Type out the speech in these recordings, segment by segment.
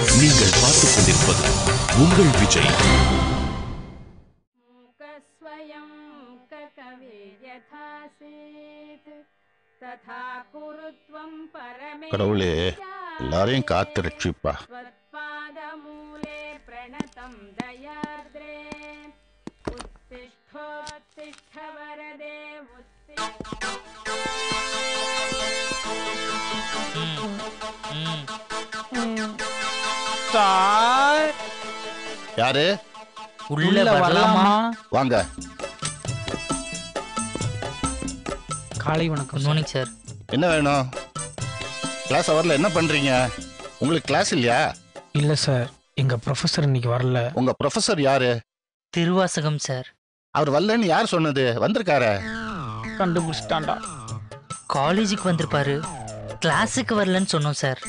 நீங்கள் பார்த்துக் கொண்டிருப்பது உங்கள் விஜய். கடவுளே எல்லாரையும் காத்து ரட்சிப்பா உத்திஷ்டோத்திஷ்ட வரதே யாரு? உள்ள வரலாமா? வாங்க. காலை வணக்கம் மார்னிங் சார் என்ன வேணும்? கிளாஸ் அவர்ல என்ன பண்றீங்க? உங்களுக்கு கிளாஸ் இல்லையா? இல்ல சார் எங்க ப்ரொஃபசர் இன்னைக்கு வரல. உங்க ப்ரொஃபசர் யாரு? திருவாசகம் சார் அவர் வரலன்னு யார் சொன்னது? வந்திருக்காரு. கண்டுபிடிச்சிட்டான்டா. காலேஜுக்கு வந்திருப்பாரு. கிளாஸுக்கு வரலன்னு சொன்னோம் சார்.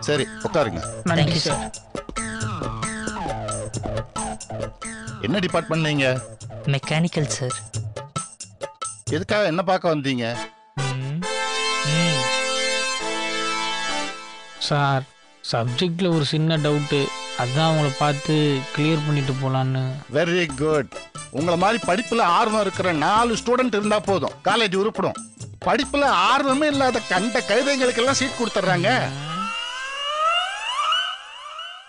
சரி உட்காருங்க. நன்றி சார். என்ன டிபார்ட்மெண்ட் நீங்க? மெக்கானிக்கல் சார் எதுக்காக என்ன பார்க்க வந்தீங்க? சார் சப்ஜெக்ட்ல ஒரு சின்ன டவுட்டு அதான் உங்களை பார்த்து கிளியர் பண்ணிட்டு போலான்னு. வெரி குட் உங்களை மாதிரி படிப்புல ஆர்வம் இருக்கிற நாலு ஸ்டூடெண்ட் இருந்தா போதும். காலேஜ் உருப்பிடும். படிப்புல ஆர்வமே இல்லாத கண்ட கழுதைங்களுக்கெல்லாம் சீட் கொடுத்துட்றாங்க.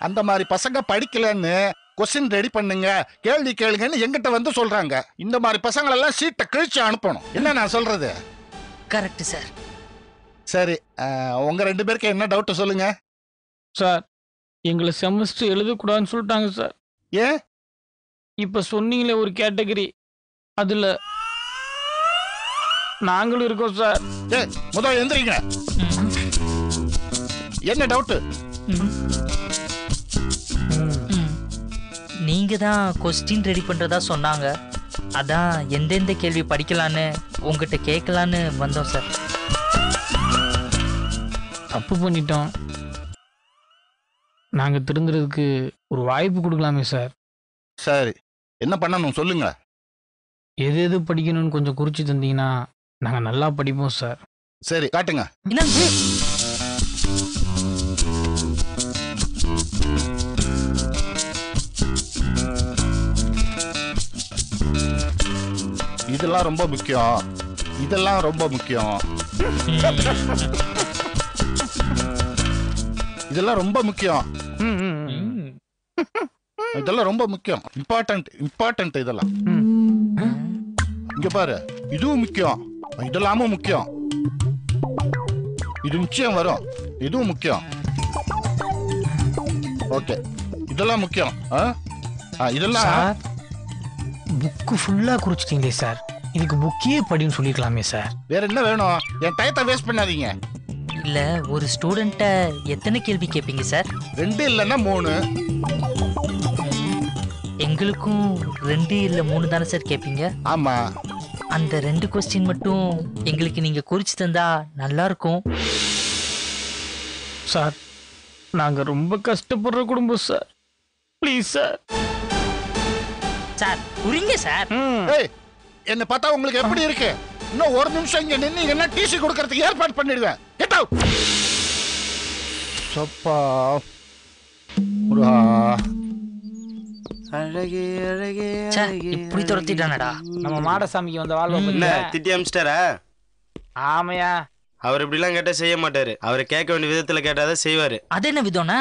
அந்த மாதிரி பசங்க படிக்கலன்னு கொஸ்டின் ரெடி பண்ணுங்க. கேள்வி கேளுங்கன்னு எங்கிட்ட வந்து சொல்றாங்க. இந்த மாதிரி பசங்களெல்லாம் சீட்டை கிழிச்சு அனுப்பணும். என்ன நான் சொல்றது? கரெக்ட் சார் சரி உங்க ரெண்டு பேருக்கு என்ன டவுட் சொல்லுங்க? சார் எங்களை செமஸ்டர் எழுதக்கூடாதுன்னு சொல்லிட்டாங்க சார் ஏன் இப்ப சொன்னீங்களே ஒரு கேட்டகரி அதுல நாங்களும் இருக்கோம் சார் ஏய் முதல் எந்திரிங்க. என்ன டவுட் ம். ம் நீங்க தான் கொஸ்டின் ரெடி பண்றதா சொன்னாங்க. அதான் எந்தெந்த கேள்வி படிக்கலான்னு உங்ககிட்ட கேட்கலான்னு வந்தோம் சார் தப்பு பண்ணிட்டோம். நாங்க திருந்துறதுக்கு ஒரு வாய்ப்பு கொடுக்கலாமே சார். சரி. என்ன பண்ணணும் சொல்லுங்க. எது எது படிக்கணும்னு கொஞ்சம் குறிச்சு தந்தீங்கன்னா நாங்க நல்லா படிப்போம் சார். சரி காட்டுங்க. இதெல்லாம் ரொம்ப முக்கியம். இதெல்லாம் ரொம்ப முக்கியம். இதெல்லாம் ரொம்ப முக்கியம். இதெல்லாம் ரொம்ப முக்கியம். இம்பார்ட்டன்ட் இம்பார்ட்டன்ட் இதெல்லாம். இங்க பாரு இதுவும் முக்கியம். இதெல்லாமும் முக்கியம். இது நிச்சயம் வரும். இதுவும் முக்கியம். ஓகே இதெல்லாம் முக்கியம். இதெல்லாம் புக்கு ஃபுல்லா குறிச்சிட்டீங்களே சார். இதுக்கு புக்கே படின்னு சொல்லிருக்கலாமே சார். வேற என்ன வேணும்? என் டயத்தை வேஸ்ட் பண்ணாதீங்க. இல்ல ஒரு ஸ்டூடெண்ட்ட எத்தனை கேள்வி கேட்பீங்க சார் ரெண்டு இல்லைன்னா மூணு. எங்களுக்கும் ரெண்டு இல்ல மூணு தானே சார் கேட்பீங்க ஆமா. அந்த ரெண்டு கொஸ்டின் மட்டும் எங்களுக்கு நீங்க குறிச்சு தந்தா நல்லா இருக்கும் சார் நாங்க ரொம்ப கஷ்டப்படுற குடும்பம் சார் ப்ளீஸ் சார் சார் புரியுங்க சார் ஏய் என்ன பார்த்தா உங்களுக்கு எப்படி இருக்கு? இன்னும் ஒரு நிமிஷம் இங்க நின்னீங்கன்னா டிசி கொடுக்கறதுக்கு ஏற்பாடு பண்ணிடுவேன். சப்பா முருகா அழகே அழகே ச்சே, அழகே, இப்படி துரத்திட்டானடா நம்ம மாடசாமிக்கு வந்த வாழ்வை. என்ன திட்டி அமிச்சிட்டாரா ஆமையா அவர் இப்படிலாம் கேட்டா செய்ய மாட்டாரு அவர் கேட்க வேண்டிய விதத்துல கேட்டாதான் செய்வாரு அது என்ன விதம்னா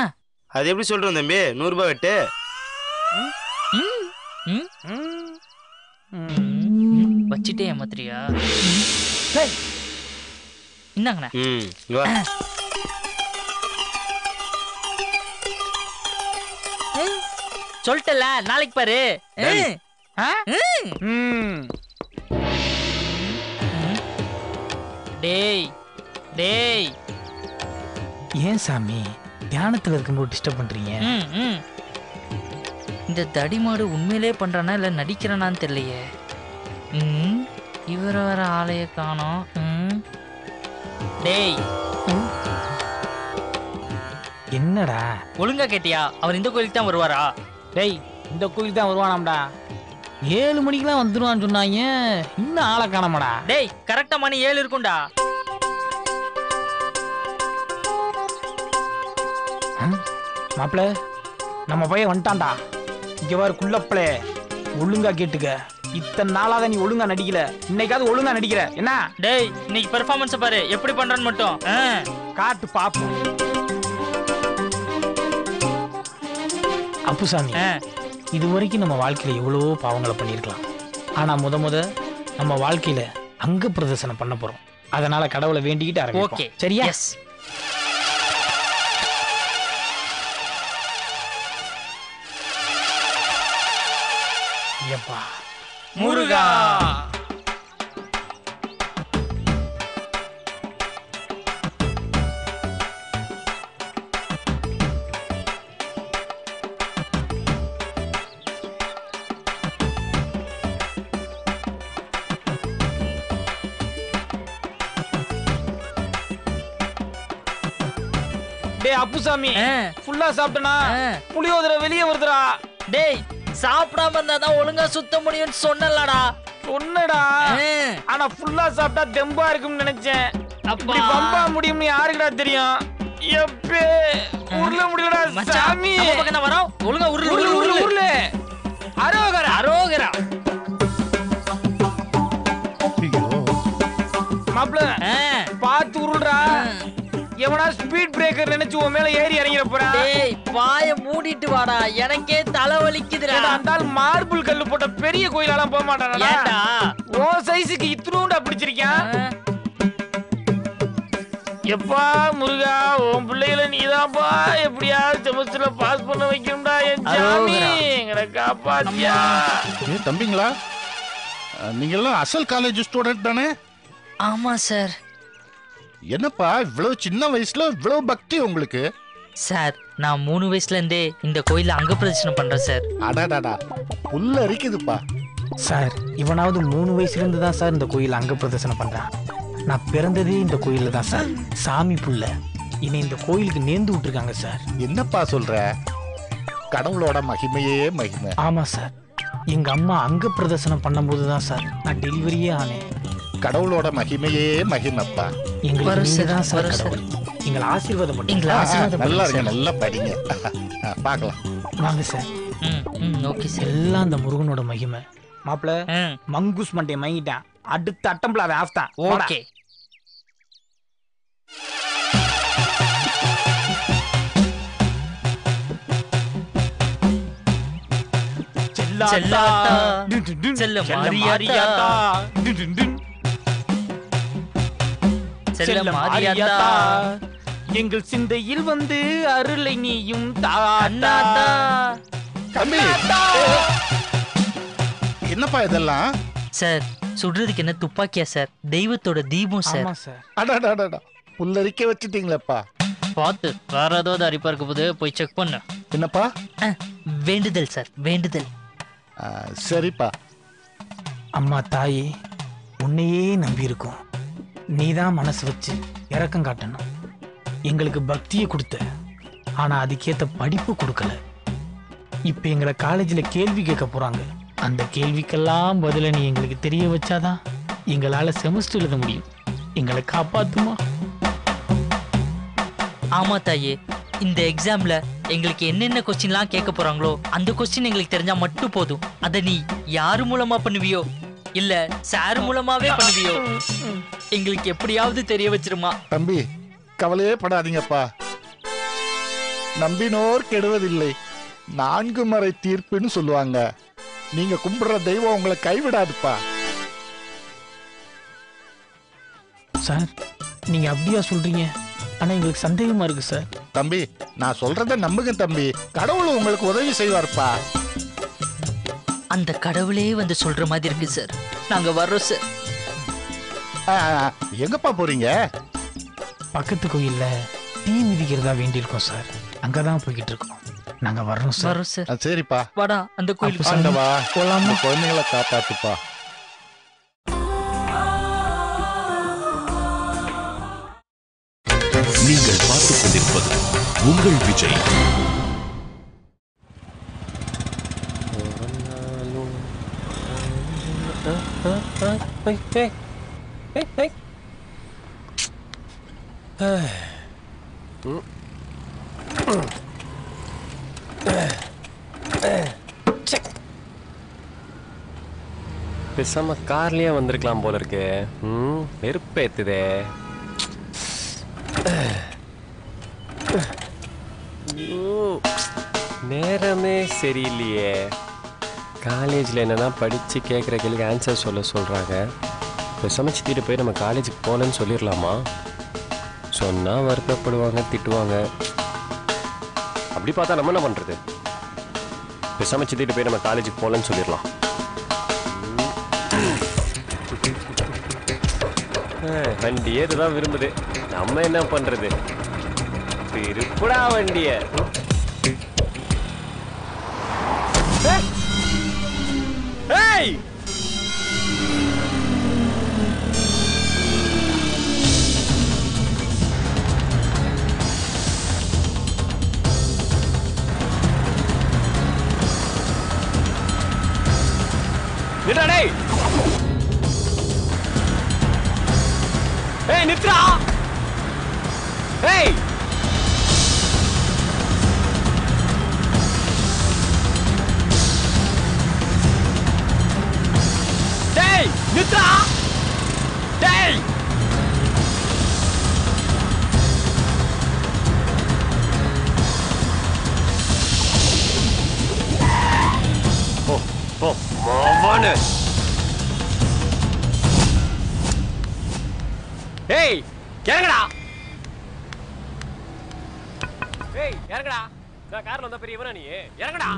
அது எப்படி சொல்றோம் தம்பி நூறு ரூபாய் வெட்டு ம், ம், ம். ம், வச்சிட்டே ஏமாத்துறியா டேய், இந்தாங்கண்ணே. ம் வா. சொல்லிட்டல நாளைக்கு பாரு. டேய் டேய். ஏன் சாமி தியானத்துல இருக்கும்போது டிஸ்டர்ப் பண்றீங்க. இந்த தடிமாடு உண்மையிலே பண்றானா இல்ல நடிக்கிறானான்னு தெரியலையே? இவர் வேற ஆளைய காணோம். டேய். என்னடா? ஒழுங்கா கேட்டியா? அவர் இந்த கோயிலுக்கு தான் வருவாரா? டேய் இந்த கோயிலுக்கு தான் வருவானாம்டா. ஏழு மணிக்கெல்லாம் வந்துருவான்னு சொன்னாங்க. இன்னும் ஆளை காணாமடா? டேய் கரெக்டா மணி ஏழு இருக்கும்டா. மாப்பிள நம்ம பையன் வந்துட்டான்டா. இங்க பாரு குள்ளப்பளே ஒழுங்கா கேட்டுக்க. இத்தனை நாளாதான் நீ ஒழுங்கா நடிக்கல. இன்னைக்காவது ஒழுங்கா நடிக்கிற. என்ன? டேய் இன்னைக்கு பெர்ஃபார்மன்ஸ் பாரு. எப்படி பண்றான்னு மட்டும். காட்டு பாப்போம். அப்புசாமி. இது வரைக்கும் நம்ம வாழ்க்கையில எவ்வளவோ பாவங்களை பண்ணியிருக்கலாம். ஆனா முத முத நம்ம வாழ்க்கையில அங்க பிரதர்சனம் பண்ண போறோம். அதனால கடவுளை வேண்டிக்கிட்டு ஆரம்பிப்போம். ஓகே. சரியா? எப்பா முருகா டேய் அப்புசாமி. ஃபுல்லா சாப்பிட்டனா. புளியோதரை வெளியே வருதுடா டேய் சாப்பிடாம இருந்தா தான் ஒழுங்கா சுத்த முடியும்னு சொன்னலடா சொன்னடா. ஆனா ஃபுல்லா சாப்பிட்டா தெம்பா இருக்கும்னு நினைச்சேன். அப்படி பம்பா முடியும்னு யாருக்குடா தெரியும்? எப்பே. உருள மச்சான் சாமி. பக்கம் தான் வரோம். ஒழுங்கா உருளு எவனா ஸ்பீட் பிரேக்கர் நினைச்சு உன் மேல ஏறி இறங்கிற போறான் டேய் வாய மூடிட்டு வாடா. எனக்கே தலை வலிக்குதுடா அந்த ஆள் மார்பிள் கல்லு போட்ட பெரிய கோயிலாலாம் போக மாட்டானடா? ஏன்டா உன் சைஸுக்கு இத்தினூண்டா பிடிச்சிருக்கான். எப்பா முருகா உன் பிள்ளைகளை நீதான்ப்பா எப்படியாவது செமஸ்டர்ல பாஸ் பண்ண வைக்கணும்டா என் சாமி. எங்களை காப்பாத்தியா. தம்பிங்களா? அஹ், நீங்கெல்லாம் அசல் காலேஜ் ஸ்டூடெண்ட் தானே? ஆமா சார் என்னப்பா இவ்வளவு சின்ன வயசுல இவ்வளவு பக்தி உங்களுக்கு? சார் நான் மூணு வயசுல இருந்தே இந்த கோயில்ல அங்க பிரதர்ஷனம் பண்றேன் சார். அடாடாடா புல்ல அரிக்குதுப்பா. சார் இவனாவது மூணு வயசுல இருந்து தான் சார் இந்த கோயில் அங்க பிரதர்சனம் பண்றான். நான் பிறந்ததே இந்த கோயில்ல தான் சார். சாமி புள்ள என்னை இந்த கோயிலுக்கு நேர்ந்து விட்டுருக்காங்க சார். என்னப்பா சொல்ற? கடவுளோட மகிமையே மகிமை. ஆமா சார். எங்க அம்மா அங்க பிரதர்சனம் பண்ணும்போது தான் சார் நான் டெலிவரியே ஆனேன். கடவுளோட மகிமையே மகிமைப்பா. தான் எங்களை ஆசீர்வாதம் பண்ணுங்க. நல்லா இருங்க. நல்லா படிங்க. ஆ, பார்க்கலாம். வாங்க சார். ம் ம் ஓகே சார். எல்லாம் அந்த முருகனோட மகிமை. மாப்பிள மங்கூஸ் மண்டையை மயங்கிட்டான். அடுத்த அட்டம்பிள் அவன் ஆஃப்தான் ஓகே. செல்லாத்தா, செல்ல மாரியாத்தா. செல்ல மாரியாத்தா எங்கள் சிந்தையில் வந்து அருளை நீயும் அண்ணாத்தா. தம்பி. என்னப்பா இதெல்லாம்? சார் சுடுறதுக்கு என்ன துப்பாக்கியா சார்? தெய்வத்தோட தீபம் சார். ஆமா சார். அடாடாடாடா புல்லரிக்க வச்சுட்டீங்களேப்பா. பார்த்து வேற ஏதாவது அரிப்பா இருக்க போது போய் செக் பண்ணு. என்னப்பா? வேண்டுதல் சார் வேண்டுதல். சரிப்பா. அம்மா தாயே உன்னையே நம்பி இருக்கோம் நீதான் மனசு வச்சு இறக்கம் காட்டணும். எங்களுக்கு பக்தியை கொடுத்த ஆனா அதுக்கேத்த படிப்பு கொடுக்கல. இப்ப எங்களை காலேஜில் கேள்வி கேட்க போறாங்க. அந்த கேள்விக்கெல்லாம் பதில நீ எங்களுக்கு தெரிய வச்சாதான் எங்களால செமஸ்டர் எழுத முடியும். எங்களை காப்பாத்துமா? ஆமா தாயே இந்த எக்ஸாம்ல எங்களுக்கு என்னென்ன கொஸ்டின்லாம் கேட்க போறாங்களோ அந்த கொஸ்டின் எங்களுக்கு தெரிஞ்சா மட்டும் போதும். அதை நீ யாரு மூலமா பண்ணுவியோ? இல்ல சார் மூலமாவே பண்ணுவியோ? எங்களுக்கு எப்படியாவது தெரிய வச்சிருமா? தம்பி கவலையே படாதீங்கப்பா. நம்பினோர் கெடுவதில்லை. நான்கு மறை தீர்ப்புன்னு சொல்லுவாங்க. நீங்க கும்பிடுற தெய்வம் உங்களை கைவிடாதுப்பா. சார் நீங்க அப்படியா சொல்றீங்க? ஆனா எங்களுக்கு சந்தேகமா இருக்கு சார். தம்பி நான் சொல்றத நம்புங்க தம்பி. கடவுள் உங்களுக்கு உதவி செய்வார்ப்பா. அந்த கடவுளே வந்து சொல்ற மாதிரி இருக்கு சார் நாங்க வர்றோம் சார் ஆ, ஆ, எங்கப்பா போறீங்க? பக்கத்து கோயில்ல தீ மிதிக்கிறதா வேண்டியிருக்கோம் சார் அங்கதான் போய்கிட்டு இருக்கோம் நாங்க வர்றோம் சார் வர்றோம் சார் சரிப்பா. வாடா அந்த கோயிலுக்கு ஆண்டவா போலாமா? குழந்தைகளை காப்பாத்துப்பா. நீங்கள் பார்த்துக் கொண்டிருப்பது உங்கள் விஜய். பேசாம கார்லயே வந்திருக்கலாம் போல இருக்கு. ம் நெருப்பேத்துதே நேரமே சரியில்லையே. காலேஜில் என்னன்னா படித்து கேட்குற கேள்விக்கு ஆன்சர் சொல்ல சொல்கிறாங்க பேசாம சித்திட்டு போய் நம்ம காலேஜுக்கு போகலன்னு சொல்லிடலாமா சொன்னால் வருத்தப்படுவாங்க திட்டுவாங்க. அப்படி பார்த்தா நம்ம என்ன பண்ணுறது பேசாம சித்திட்டு போய் நம்ம காலேஜுக்கு போகலன்னு சொல்லிடலாம் வண்டியே வண்டி ஏதுதான் விரும்புது. நம்ம என்ன பண்ணுறது திருப்புடா வண்டியை. ஏய் நில்றா டேய் ஏய் நித்ரா ஏய் நித்ரா டேய். மாவானு ஏய் இறங்குடா. ஏய் இறங்குடா. நான் கார்ல வந்த பெரியவனா நீ? இறங்குடா.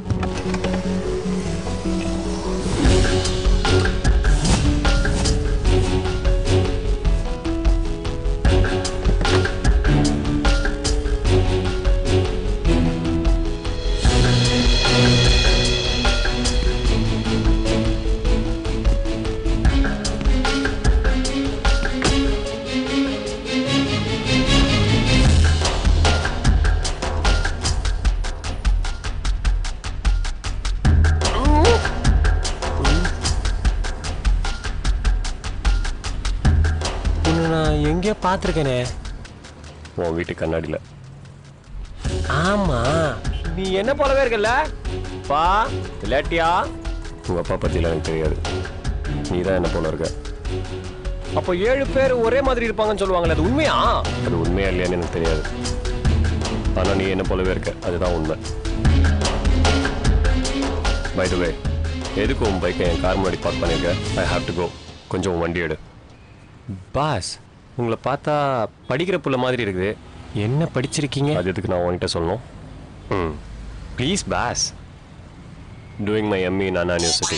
பார்த்துருக்கேனே. உன் வீட்டு கண்ணாடியில். ஆமா. நீ என்ன போலவே இருக்கல்ல? பா இல்லாட்டியா? உங்க அப்பா பத்திலாம் எனக்கு தெரியாது. நீ தான் என்ன போல இருக்க? அப்போ ஏழு பேர் ஒரே மாதிரி இருப்பாங்கன்னு சொல்லுவாங்களே அது உண்மையா? அது உண்மையா இல்லையான்னு எனக்கு தெரியாது. ஆனா நீ என்ன போலவே இருக்க அதுதான் உண்மை. பை த வே எதுக்கு உன் பைக்கை என் கார் முன்னாடி பார்க் பண்ணியிருக்க ஐ ஹாவ் டு கோ கொஞ்சம் வண்டி எடு. பாஸ் உங்களை பார்த்தா படிக்கிற புள்ள மாதிரி இருக்குது. என்ன படிச்சிருக்கீங்க? அது எதுக்கு நான் உன்கிட்ட சொல்லணும்? ம். Please boss doing my. ME நானா யூனிவர்சிட்டி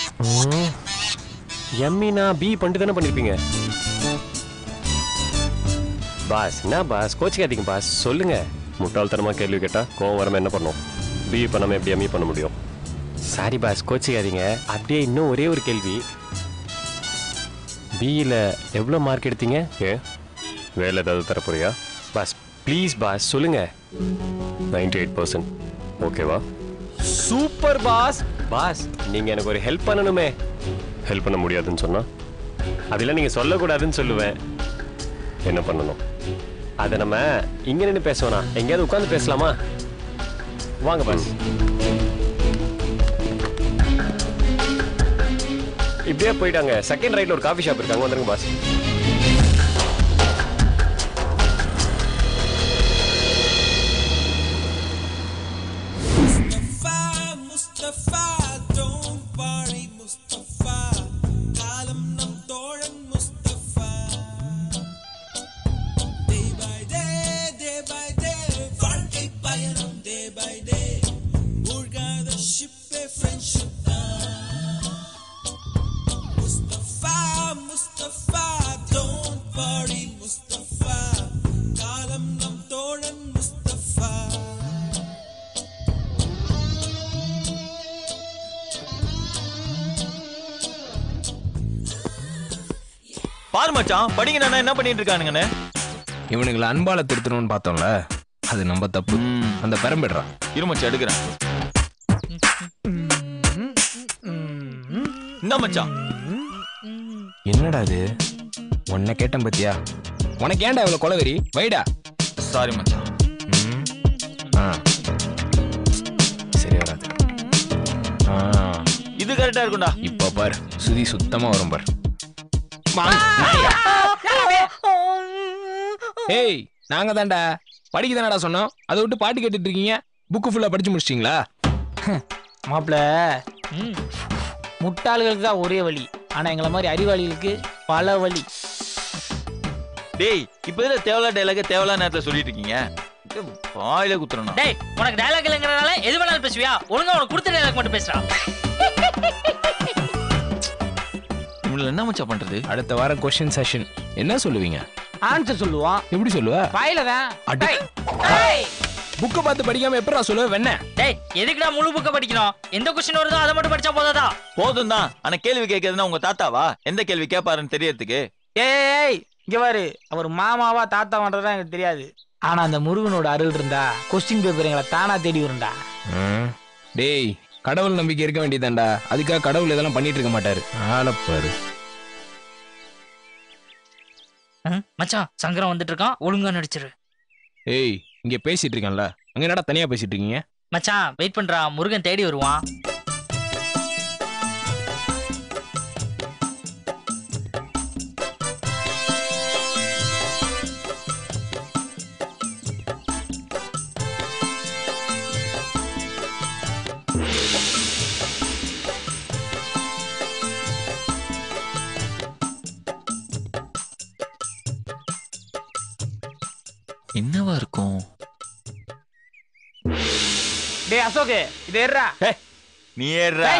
எம்இனா பி பண்ணிட்டு தானே பண்ணியிருப்பீங்க பாஸ் என்ன பாஸ் கோச்சிக்காதீங்க பாஸ் சொல்லுங்க. முட்டாள்தனமா கேள்வி கேட்டா கோவம் வராம என்ன பண்ணும் பிஇ பண்ணாம எப்படி எம்இ பண்ண முடியும்? சாரி பாஸ் கோச்சிக்காதீங்க. அப்படியே இன்னும் ஒரே ஒரு கேள்வி. பிஇல எவ்வளோ மார்க் எடுத்தீங்க? ஏ? வேலை ஏதாவது தர போறியா பாஸ் ப்ளீஸ் பாஸ் சொல்லுங்க. Ninety eight percent. ஓகேவா? Super boss. பாஸ் நீங்க எனக்கு ஒரு ஹெல்ப் பண்ணணுமே. ஹெல்ப் பண்ண முடியாதுன்னு சொன்னா? அதெல்லாம் நீங்க சொல்லக்கூடாதுன்னு சொல்லுவேன். என்ன பண்ணணும்? அதை நம்ம இங்க நின்று பேசுவோனா எங்கேயாவது உட்காந்து பேசலாமா? வாங்க பாஸ். இப்படியே போயிட்டாங்க. செகண்ட் ரைட்ல ஒரு காஃபி ஷாப் இருக்காங்க. வந்துருங்க பாஸ். மச்சான் படிங்க நானா என்ன பண்ணிட்டு இருக்கானுங்கன்னு இவனுங்களை அன்பால திருத்தணும்னு பார்த்தோம்ல அது நம்ம தப்பு. அந்த பெரம்பிடுறான் இரு மச்சான் எடுக்கிறேன். இந்த மச்சான்? என்னடா இது? உன்னை கேட்டேன் பத்தியா? உனக்கு ஏன்டா இவ்வளவு கொலவெறி? வைடா. சாரி மச்சான். ஆ. சரி வர ஃபேவரட்டா இருக்கும்டா. இப்ப பார் சுதி சுத்தமா வரும் பார். ஏய் நாங்க தான்டா. படிக்க தானடா சொன்னோம். அதை விட்டு பாட்டு கேட்டுட்டு இருக்கீங்க. புக்கு ஃபுல்லா படிச்சு முடிச்சிட்டீங்களா? மாப்பிள. முட்டாள்களுக்கு தான் ஒரே வழி ஆனா எங்களை மாதிரி அறிவாளிகளுக்கு பல வழி டேய் இப்போ இதில் தேவையில்ல டைலாக தேவையில்ல நேரத்தில் சொல்லிட்டு இருக்கீங்க? வாயில குத்துறணும். டேய் உனக்கு டயலாக் இல்லைங்கிறனால எது வேணாலும் பேசுவியா? ஒழுங்கா உனக்கு கொடுத்த டயலாக் மட்டும் பேசுறா இவங்களை என்ன மச்சான் பண்றது? அடுத்த வாரம் கொஸ்டின் செஷன் என்ன சொல்லுவீங்க? ஆன்சர் சொல்லுவான் எப்படி சொல்லுவ? வாயில தான். அடி. புக்கை பார்த்து படிக்காம எப்படா சொல்லுவ? வெண்ண. டேய் எதுக்குடா முழு புக்கை படிக்கணும்? எந்த கொஸ்டின் வருதோ அதை மட்டும் படிச்சா போதாதா? போதும் தான் ஆனா கேள்வி கேட்கறதுன்னா உங்க தாத்தாவா? எந்த கேள்வி கேட்பாருன்னு தெரியறதுக்கு? ஏய் இங்க பாரு. அவர் மாமாவா தாத்தாவான்றதா எனக்கு தெரியாது. ஆனா அந்த முருகனோட அருள் இருந்தா கொஸ்டின் பேப்பர் எங்களை தானா தேடி வரும்டா. டேய் கடவுள் நம்பிக்கை இருக்க வேண்டியதான்டா அதுக்காக கடவுள் இதெல்லாம் பண்ணிட்டு இருக்க மாட்டாரு. ஆளப்பாரு மச்சான் சங்கரம் வந்துட்டு இருக்கான். ஒழுங்கா நடிச்சிரு. ஏய் இங்க பேசிட்டு இருக்கேன்ல. அங்க என்னடா தனியா பேசிட்டு இருக்கீங்க? மச்சான் வெயிட் பண்றா. முருகன் தேடி வருவான். டேய் அசோக் இது எர்றா நீ ஏறா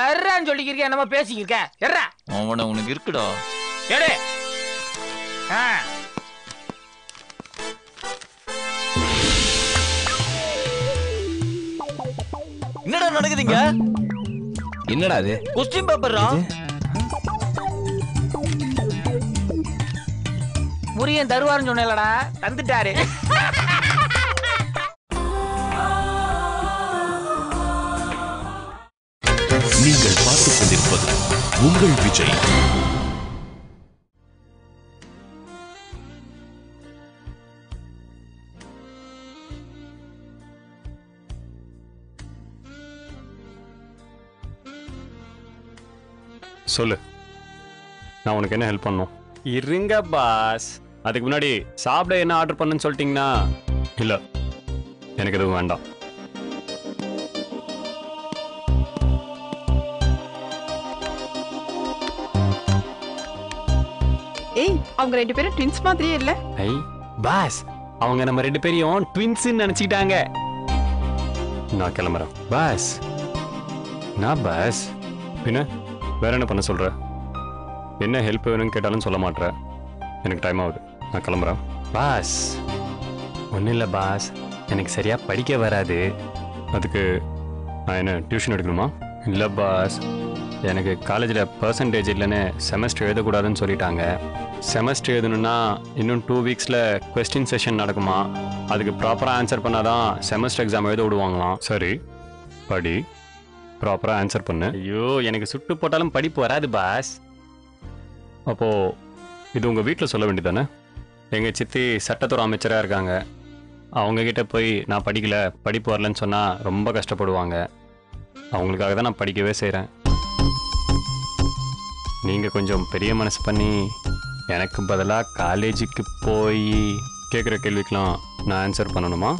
எர்றான்னு சொல்லிக்கிறீங்க என்னமோ பேசிக்கிருக்க. எர்றா அவன உனக்கு இருக்குடா. எடு. ஆ. என்னடா நடக்குதுங்க? என்னடா அது? கொஸ்டின் பேப்பர்ரா முருகன் தருவாருன்னு சொன்னேன்லடா தந்துட்டாரு. கொண்டிருப்பது உங்கள் விஜய். சொல்லு. நான் உனக்கு என்ன ஹெல்ப் பண்ணும் இருங்க பாஸ் அதுக்கு முன்னாடி சாப்பிட என்ன ஆர்டர் பண்ணுன்னு சொல்லிட்டீங்கன்னா? இல்லை எனக்கு எதுவும் வேண்டாம். அவங்க ரெண்டு பேரும் ட்வின்ஸ் மாதிரியே இல்ல? ஐ பாஸ். அவங்க நம்ம ரெண்டு பேரையும் ட்வின்ஸ் நினைச்சிட்டாங்க நான் கிளம்புறேன். பாஸ். நான் பாஸ். பின்ன வேற என்ன பண்ண சொல்ற? என்ன ஹெல்ப் வேணும்னு கேட்டாலும் சொல்ல மாட்ற. எனக்கு டைம் ஆகுது. நான் கிளம்புறேன். பாஸ். ஒன்றும் இல்லை பாஸ். எனக்கு சரியாக படிக்க வராது. அதுக்கு நான் என்ன டியூஷன் எடுக்கணுமா? இல்லை பாஸ். எனக்கு காலேஜில் பர்சன்டேஜ் இல்லைன்னு செமஸ்டர் எழுதக்கூடாதுன்னு சொல்லிட்டாங்க. செமஸ்டர் எழுதணும்னா இன்னும் டூ வீக்ஸில் கொஸ்டின் செஷன் நடக்குமா? அதுக்கு ப்ராப்பராக ஆன்சர் பண்ணாதான் செமஸ்டர் எக்ஸாம் எழுத விடுவாங்களாம். சரி. படி. ப்ராப்பராக ஆன்சர் பண்ணு. ஐயோ எனக்கு சுட்டு போட்டாலும் படிப்பு வராது பாஸ் அப்போது இது உங்கள் வீட்டில் சொல்ல வேண்டியதானே? எங்கள் சித்தி சட்டத்துறை அமைச்சராக இருக்காங்க. அவங்க கிட்ட போய் நான் படிக்கல படிப்பு வரலன்னு சொன்னால் ரொம்ப கஷ்டப்படுவாங்க. அவங்களுக்காக தான் நான் படிக்கவே செய்கிறேன் நீங்கள் கொஞ்சம் பெரிய மனசு பண்ணி எனக்கு பதிலாக காலேஜுக்கு போய் கேட்குற கேள்விக்கெலாம் நான் ஆன்சர் பண்ணணுமா?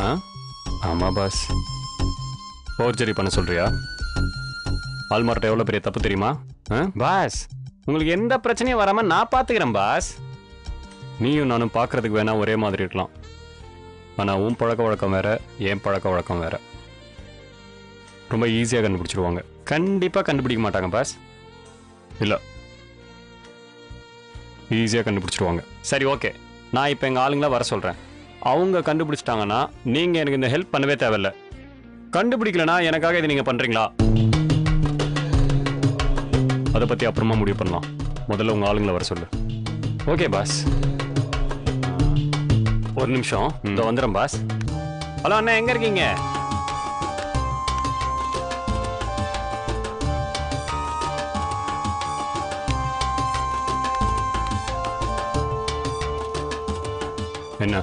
ஆ? ஆமாம் பாஸ் ஃபோர்ஜரி பண்ண சொல்கிறியா ஆல்மார்ட் எவ்வளோ பெரிய தப்பு தெரியுமா? ஆ? பாஸ் உங்களுக்கு எந்த பிரச்சனையும் வராமல் நான் பார்த்துக்கிறேன் பாஸ் நீயும் நானும் பார்க்கறதுக்கு வேணால் ஒரே மாதிரி இருக்கலாம். ஆனால் உன் பழக்க வழக்கம் வேறு என் பழக்க வழக்கம் வேறு. ரொம்ப ஈஸியாக கண்டுபிடிச்சிருவாங்க. கண்டிப்பாக கண்டுபிடிக்க மாட்டாங்க பாஸ் இல்லை ஈஸியாக கண்டுபிடிச்சிருவாங்க. சரி ஓகே நான் இப்போ எங்கள் ஆளுங்கள வர சொல்கிறேன் அவங்க கண்டுபிடிச்சிட்டாங்கன்னா நீங்கள் எனக்கு இந்த ஹெல்ப் பண்ணவே தேவையில்ல. கண்டுபிடிக்கலனா எனக்காக இதை நீங்கள் பண்ணுறீங்களா அதை பற்றி அப்புறமா முடிவு பண்ணலாம். முதல்ல உங்கள் ஆளுங்களை வர சொல்லு. ஓகே பாஸ் ஒரு நிமிஷம். இந்த வந்துடும் பாஸ் ஹலோ அண்ணா எங்கே இருக்கீங்க? என்ன?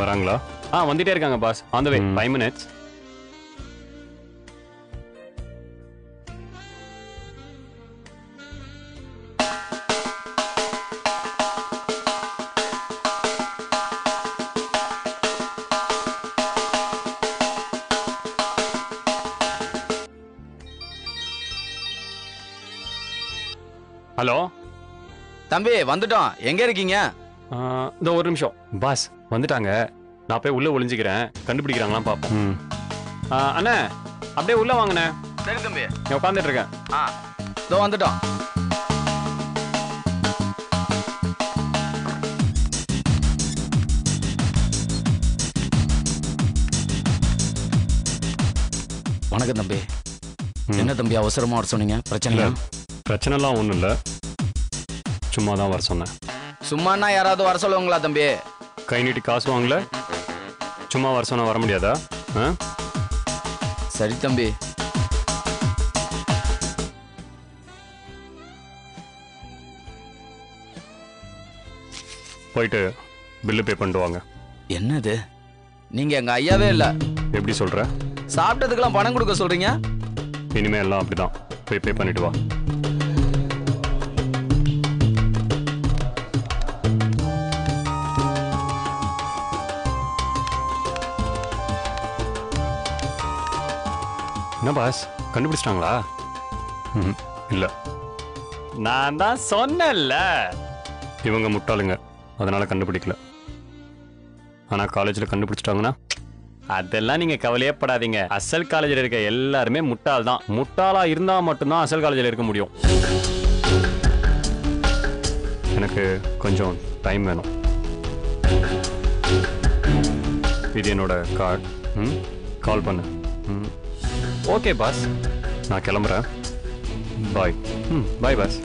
வராங்களா? ஆ வந்துட்டே இருக்காங்க boss on the way five minutes hello தம்பி வந்துட்டோம். எங்க இருக்கீங்க? இந்த ஒரு நிமிஷம். பாஸ் வந்துட்டாங்க. நான் போய் உள்ள ஒளிஞ்சுக்கிறேன். கண்டுபிடிக்கிறாங்களாம் பார்ப்போம். அண்ணே அப்படியே உள்ள வாங்கண்ணே. சரி தம்பி. நான் உட்காந்துட்டு இருக்கேன் ஆ இதோ வந்துட்டோம். வணக்கம் தம்பி. என்ன தம்பி அவசரமா வர சொன்னீங்க? பிரச்சனையா பிரச்சனைலாம் ஒன்றும் இல்லை. சும்மா தான் வர சொன்னேன். சும்மானா யாராவது வர சொல்லுவாங்களா தம்பி? கை நீட்டி காசு வாங்கல? சும்மா வர சொன்னா வர முடியாதா? ஆ? சரி தம்பி. போயிட்டு பில்லு பே பண்ணிட்டு வாங்க. என்னது? நீங்க எங்க ஐயாவே இல்ல? எப்படி சொல்ற? சாப்பிட்டதுக்கெல்லாம் பணம் கொடுக்க சொல்றீங்க? இனிமே எல்லாம் அப்படிதான். போய் பே பண்ணிட்டு வா. என்ன பாஸ் கண்டுபிடிச்சிட்டாங்களா? ம் இல்லை. நான் தான் சொன்னேன்ல. இவங்க முட்டாளுங்க. அதனால கண்டுபிடிக்கல. ஆனால் காலேஜில் கண்டுபிடிச்சிட்டாங்கன்னா? அதெல்லாம் நீங்க கவலையே படாதீங்க. அசல் காலேஜில் இருக்க எல்லாருமே முட்டாள் தான். முட்டாளா இருந்தா மட்டும்தான் அசல் காலேஜில் இருக்க முடியும். எனக்கு கொஞ்சம் டைம் வேணும். இது என்னோட கார்டு ம்? கால் பண்ணு. ஓகே பாஸ் நான் கிளம்புறேன். பாய் ம் பாய் பாஸ்